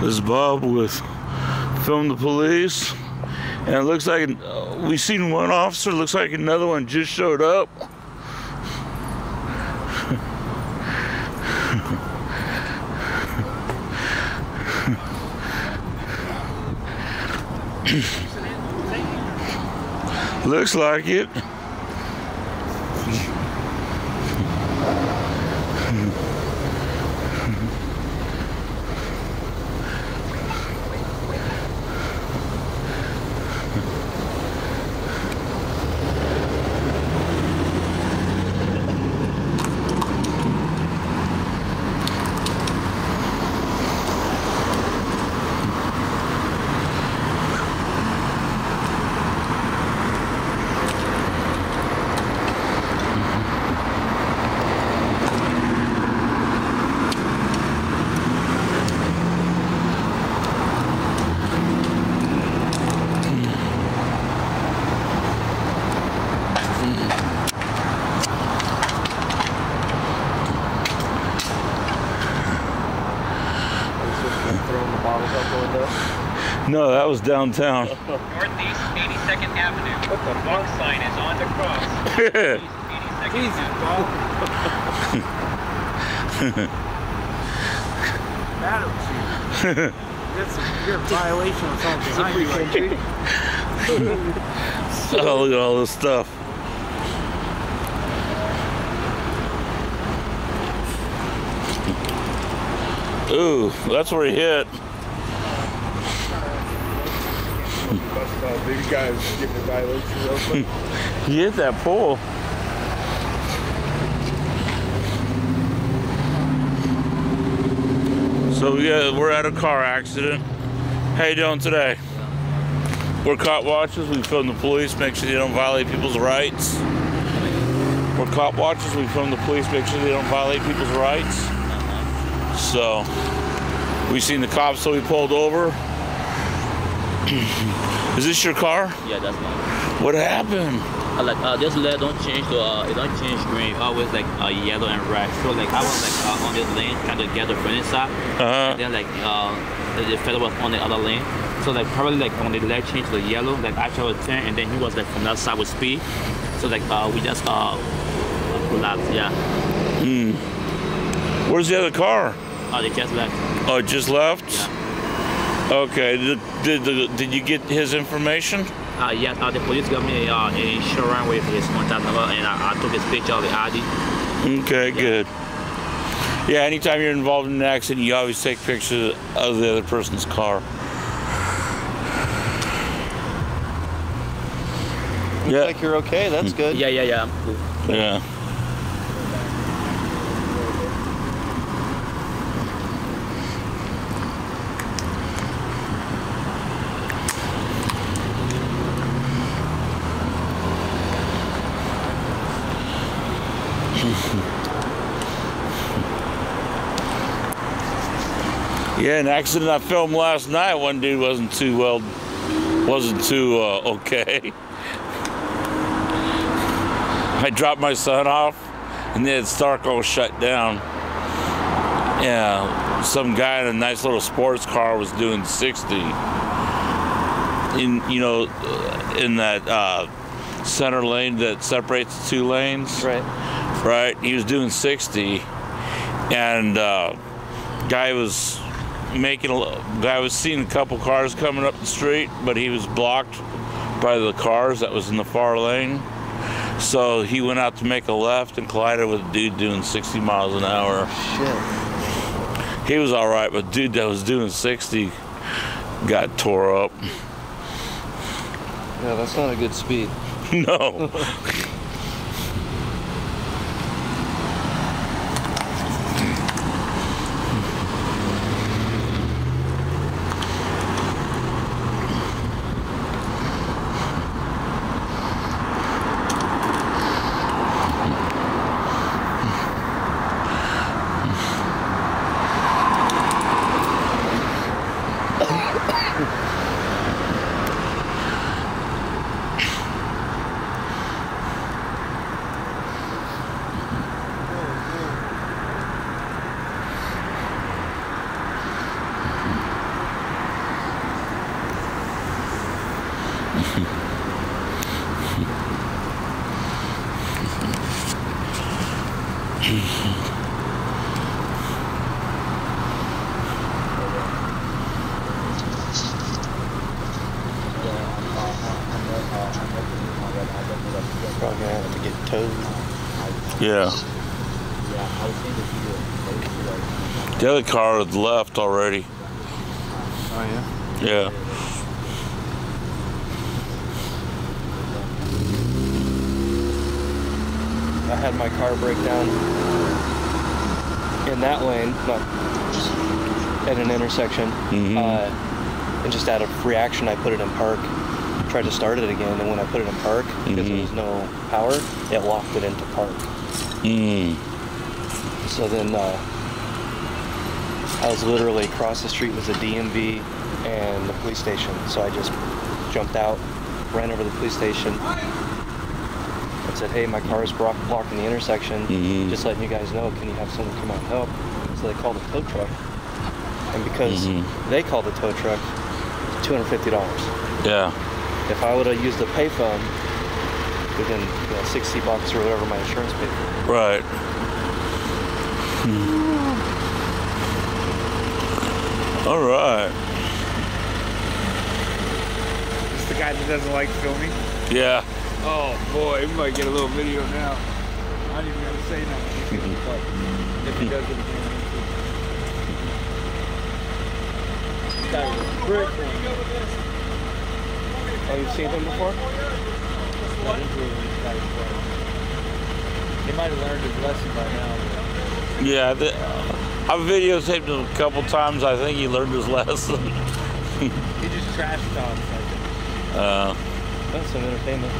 This is Bob with Film the Police. And it looks like uh, we seen one officer, looks like another one just showed up. looks like it. No, that was downtown. Northeast 82nd Avenue. What the Walk sign is on the cross. Jesus, Avenue. Bob. Madam Chief. That's a, you're violation of something behind you. Country. oh, look at all this stuff. Ooh, that's where he hit. That's uh, violation real quick. He hit that pole. So got, we're at a car accident. How you doing today? We're cop watchers. We film the police, make sure they don't violate people's rights. We're cop watchers. We film the police, make sure they don't violate people's rights. So we seen the cops, so we pulled over. Is this your car? Yeah, that's mine. What happened? Uh, like uh, this LED don't change to uh, it don't change green. Always like uh, yellow and red. So like I was like uh, on this lane trying to get the front side. And then like uh, the, fellow was on the other lane. So like probably like when the LED changed to yellow, like I tried to turn and then he was like from that side with speed. So like uh, we just uh collapsed. Yeah. Hmm. Where's the other car? Uh, they just left. Oh, just left? Okay. Did, did, did, did you get his information? Uh, yeah, uh, the police got me uh, an insurance with his contact number and I, I took his picture of the ID. Okay, good. Yeah, anytime you're involved in an accident, you always take pictures of the other person's car. Looks Yeah. like you're okay. That's good. Yeah, yeah, yeah. I'm cool. Yeah. Yeah, an accident I filmed last night. One dude wasn't too well, wasn't too uh, okay. I dropped my son off, and then Starco shut down. Yeah, some guy in a nice little sports car was doing 60. In you know, uh, in that uh, center lane that separates the two lanes Right. right? He was doing 60, and uh, guy was making a guy was seeing a couple cars coming up the street, but he was blocked by the cars that was in the far lane. So he went out to make a left and collided with a dude doing 60 miles an hour. Shit. He was all right, but dude that was doing 60 got tore up. Yeah, that's not a good speed. no. Yeah. The other car had left already. Oh yeah. Yeah. I had my car break down in that lane, not at an intersection. Mhm. Uh, and just out of reaction, I put it in park. Tried to start it again, and when I put it in park, because there Mhm. was no power, it locked it into park. Mm. So then uh, I was literally across the street was a DMV and the police station. So I just jumped out, ran over to the police station, and said, "Hey, my car is bro- blocking the intersection. Mhm. Just letting you guys know. Can you have someone come out and help?" So they called a tow truck, and because Mhm. they called the tow truck, two hundred fifty dollars. Yeah. If I would have used the payphone, it would have been you know, sixty bucks or whatever my insurance paid. for. Right. Hmm. All right. It's the guy that doesn't like filming. Yeah. Oh boy, we might get a little video now. I ain't even gonna say nothing. But mm-hmm. if he does it again. This guy a brick one. Oh, you've seen him before? Not into it when this guy was playing. He might have learned his lesson by now. Yeah. The, I've videotaped him a couple times. I think he learned his lesson. He just trash talks like Uh, That's some entertainment.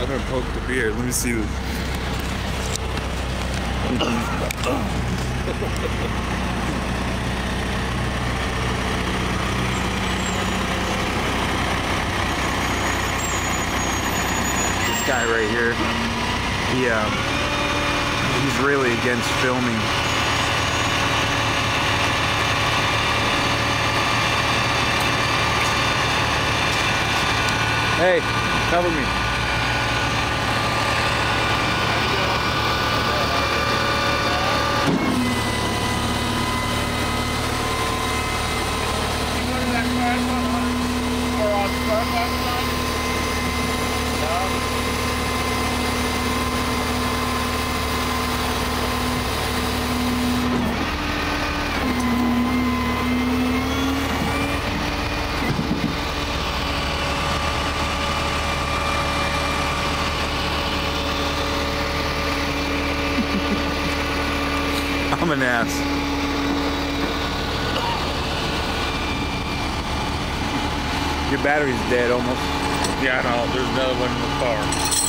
I'm gonna beer. Let me see this. this guy right here. He um, he's really against filming. Hey, cover me. I'm an ass. Your battery's dead almost. yeah. No, there's another one in the car.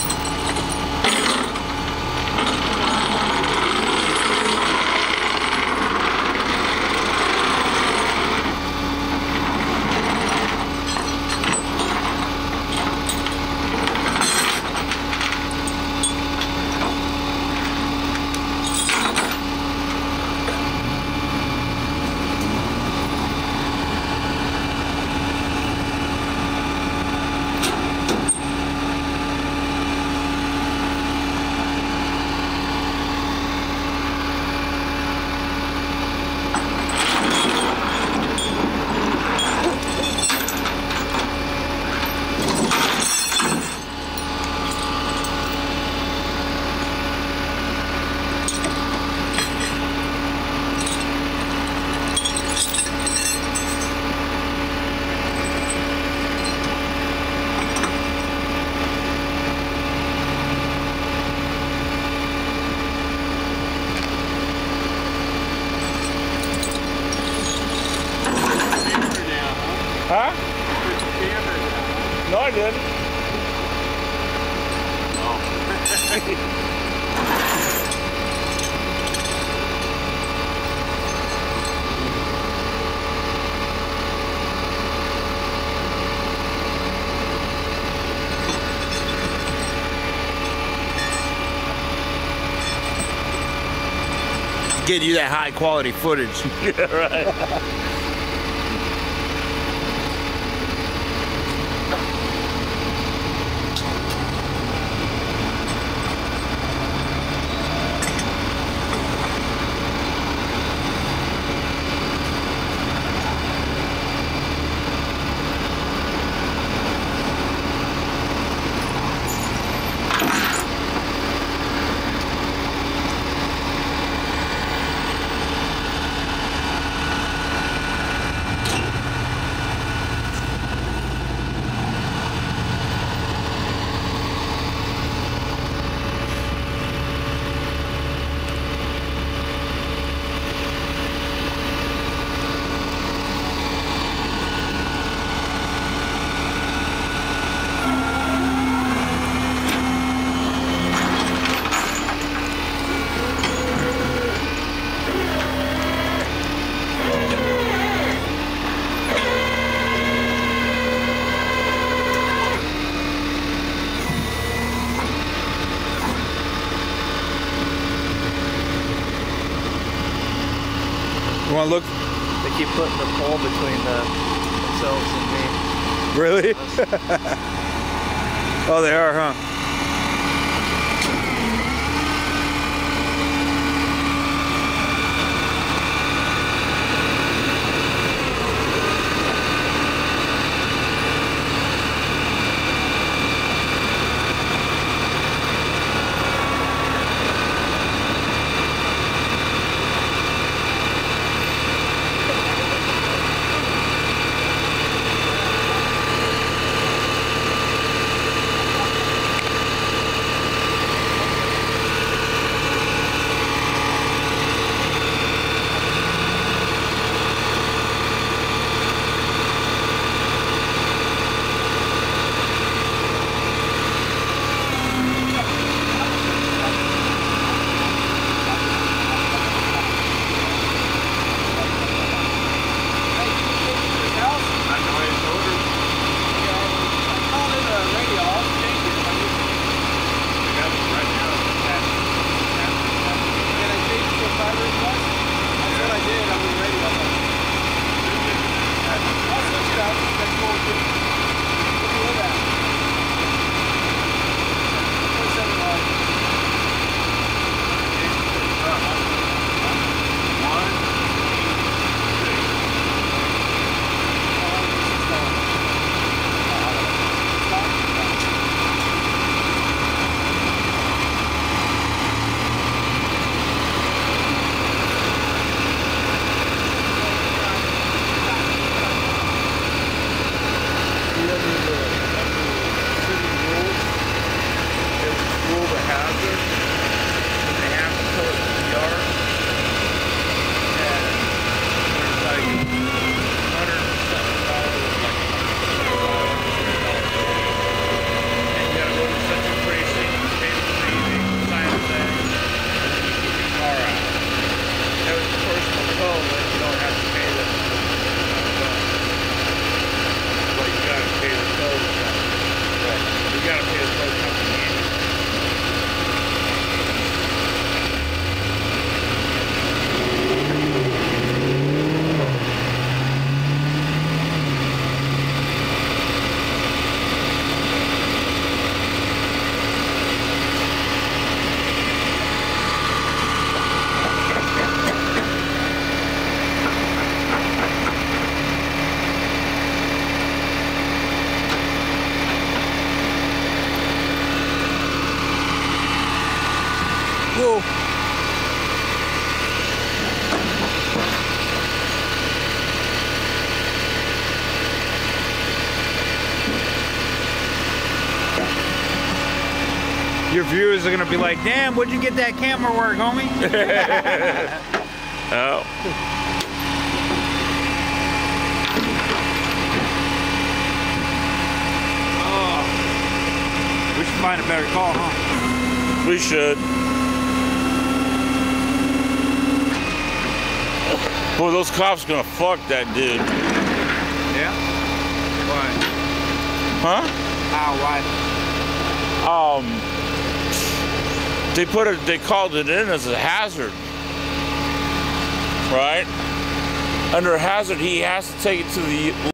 Get you that high quality footage. You want to look? They keep putting the pole between the, themselves and me. Really? oh, they are, huh? viewers are going to be like, damn, where'd you get that camera work, homie? Oh. oh. We should find a better call, huh? We should. Boy, those cops gonna fuck that dude. Yeah? Why? Huh? How? Why? Um they put it, they called it in as a hazard, right? Under hazard, he has to take it to the